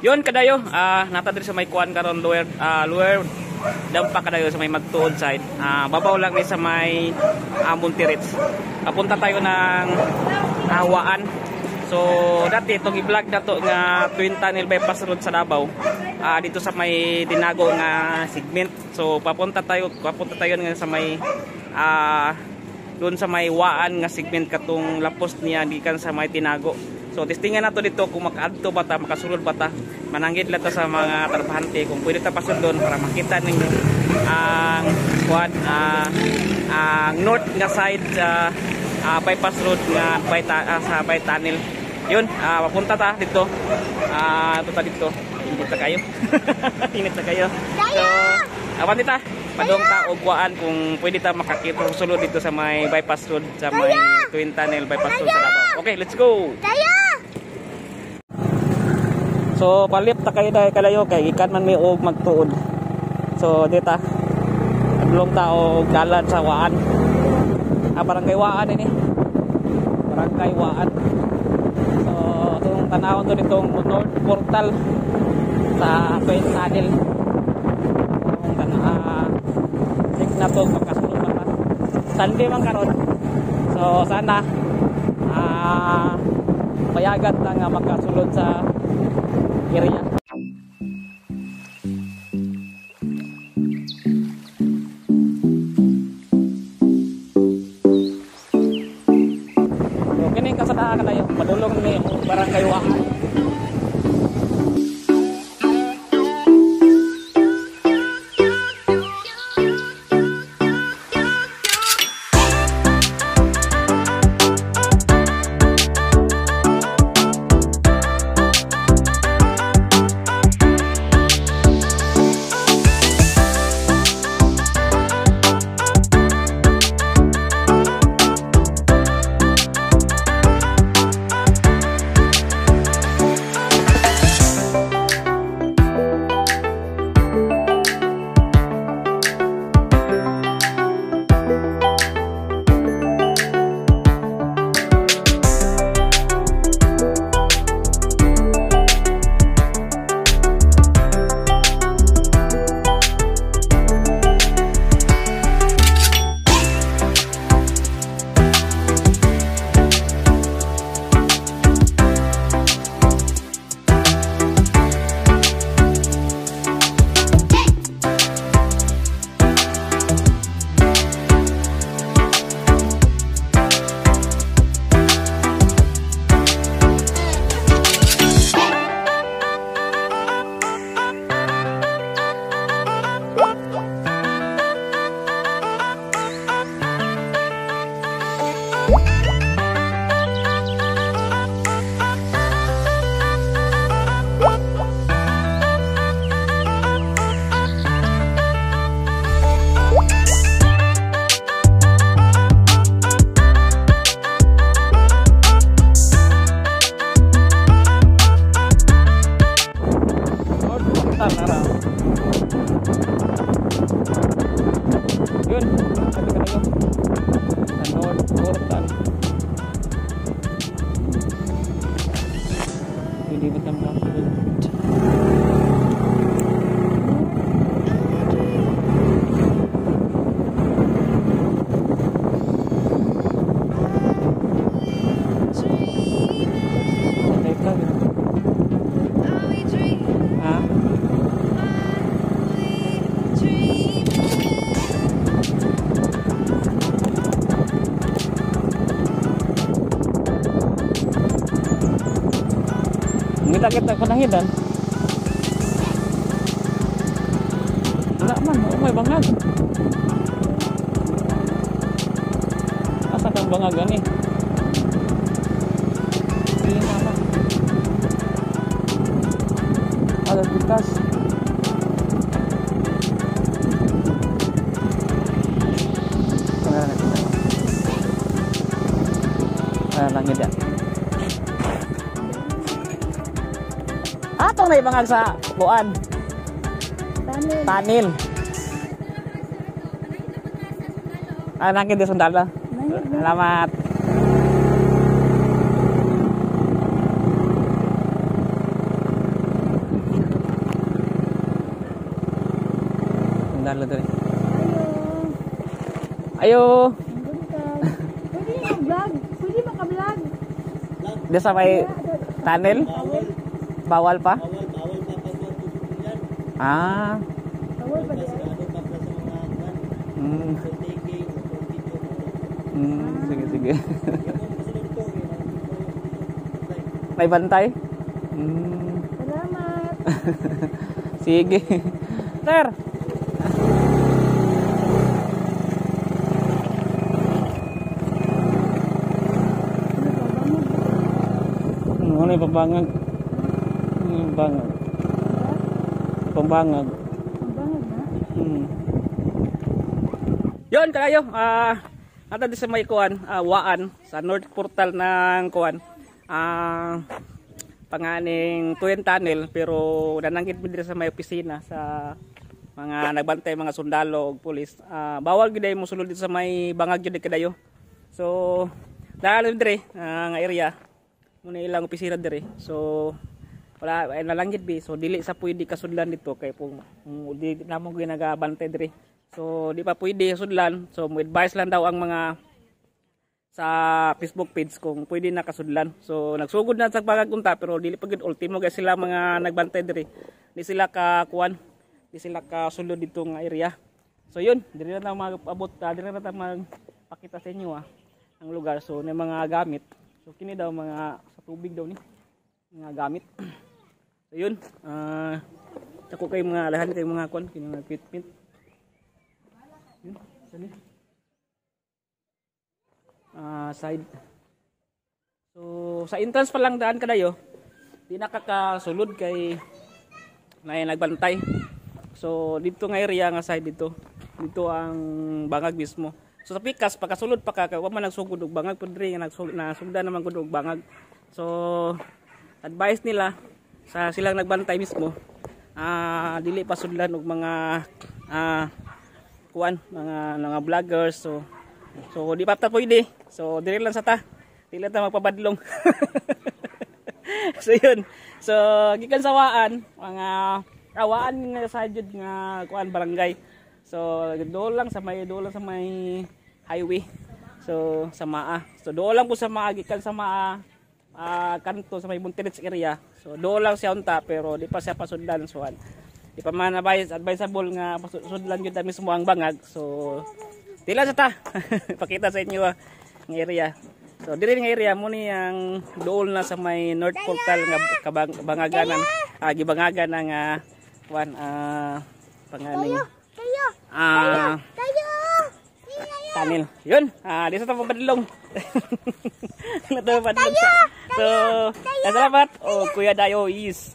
Yun kadayo, ah nata sa may kuan karon lower ah lower dampa kadayo sa may magtuod side. Ah babaw lang ni sa may ah, Montirits. Papunta tayo ng Awaan. So dati itong i-vlog na to nga Twin Tunnel Bypass Road sa Davao. Ah dito sa may Dinago nga segment. So papunta tayo papunta tayo nga sa may ah doon sa may Waan nga segment katong lapos niya gikan sa may Tinago. So testingan nato dito kung makaadto ba ta, makasulod ba ta. Mananggit lang ta sa mga trabahante kung pwede ta pasundon para makita ninyo ang kuan ah, ang north nga side sa ah, bypass road nga by ta, ah, sa by tunnel. Yun, ah, papunta ta dito. Ah, ito ta dito. Init na kayo. Init na kayo. So, awan dita. Padong ta og kuan kung pwede ta makakita sulod dito sa may bypass road sa may Twin Tunnel bypass road sa Davao. Okay, let's go. Tayo! So palip ta kayo dahil kalayo kay ikan man may og magtuod. So dita adlong ta og dalan sa Waan. Ah barangay Waan ini. Barangay Waan. So itong tanawon to nitong North Portal sa Twin Tunnel. Itong tan ah sig na to pagkasulod na ta. Sunday man karon. So sana ah payagan ta nga makasulod sa area. So, kini kasada ka tayo. Padulong ni barangay Waan. Hindi ba Ngita kita panangidan. Wala man, oh, may bangag. Asa kang bangag ani? Lang. Ada bukas. Kamera na langit ya. Unsa na ibangag sa buwan? Tanil. Tanil. Ah, nangkin di sundalo. Salamat. Sundalo tuloy. Ayo. Ayo. Pwede maka-vlog. Sa may tunnel? Bawal pa? Bawal, bawal pa pag yan. Ah. Bawal pa di ay. Ano pa pala sa mga kan. Mm. So taking, so video. Sige sige. May bantay? Mm. Salamat. Sige. Sir. Ano Ano yung pambangag? Yung bangag? Pambangag. Ang bangag na. Hmm. Yun, kayo. Ah, uh, di sa may kuan, ah, waan sa north portal ng kuan. Ah, panganing Tuyen Tunnel pero nananggit mo dito sa may opisina sa mga nagbantay mga sundalo ug pulis. Ah, bawal gid mo sulod dito sa may bangag jud kadayo. So, dahil dire ah, nga area muna ilang opisina dire. So, wala ay nalanggit bi so dili sa pwede kasudlan dito kay kung kung di namo ginagabantay dire so di pa pwede sudlan so mo advice lang daw ang mga sa Facebook page kung pwede na kasudlan. So nagsugod na sa pagagunta pero dili pa gid ultimo. Guys sila mga nagbantay dire di sila ka kuan di sila ka sulod dito nga area. So yun. Dili na magabot uh, dili na ta magpakita sa inyo ah ang lugar. So na mga gamit. So kini daw mga sa tubig daw ni mga gamit So yun, ah ako kay mga lahan kay mga kwan, kay mga pit-pit. Yun, sali. Ah, side. So sa entrance pa lang daan kadayo, di nakakasulod kay na nagbantay. So dito nga area nga side dito. Dito ang bangag mismo. So sa pikas pagkasulod pa ka, wa man nagsugod og bangag pud nga nagsugod na sugdan naman gud og bangag. So advice nila sa silang nagbantay mismo ah dili pa sudlan og mga ah kuan mga mga vloggers. So so di pa ta pwede. So dili lang sa ta. Dili ta magpabadlong. So yun. So gikan sawaan mga awaan nga sa jud nga kuan barangay. So doon lang sa may doon lang sa may highway. So sa Maa. So doon lang po sa Maa gikan sa Maa ah, kanto sa may Buntirits area. So doon lang siya unta pero di pa siya pasudlan so an. Di pa man advise, advisable nga pasudlan gyud mismo ang bangag. So tila sa ta. Pakita sa inyo ah, ang area. So diri nga area mo ni ang dool na sa may North Portal nga kabang, bangaganan ah gibangagan ng uh, one ah panganing ah Kayo. Tanil. Yun, ah, di sa tapo padlong. Nato padlong sa. So, salamat. Oh, Kuya Dayo is